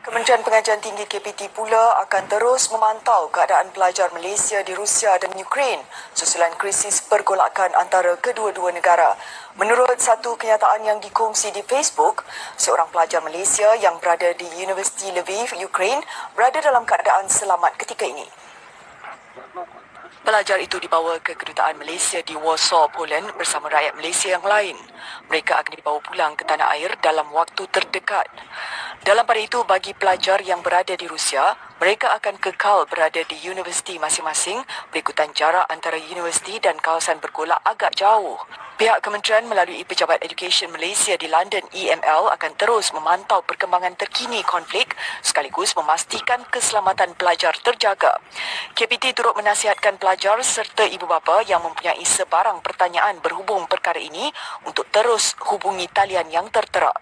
Kementerian Pengajian Tinggi KPT pula akan terus memantau keadaan pelajar Malaysia di Rusia dan Ukraine susulan krisis pergolakan antara kedua-dua negara. Menurut satu kenyataan yang dikongsi di Facebook, seorang pelajar Malaysia yang berada di Universiti Lviv, Ukraine berada dalam keadaan selamat ketika ini. Pelajar itu dibawa ke kedutaan Malaysia di Warsaw, Poland bersama rakyat Malaysia yang lain. Mereka akan dibawa pulang ke tanah air dalam waktu terdekat. Dalam pada itu, bagi pelajar yang berada di Rusia, mereka akan kekal berada di universiti masing-masing berikutan jarak antara universiti dan kawasan bergolak agak jauh. Pihak kementerian melalui Pejabat Education Malaysia di London EML akan terus memantau perkembangan terkini konflik sekaligus memastikan keselamatan pelajar terjaga. KPT turut menasihatkan pelajar serta ibu bapa yang mempunyai sebarang pertanyaan berhubung perkara ini untuk terus hubungi talian yang tertera.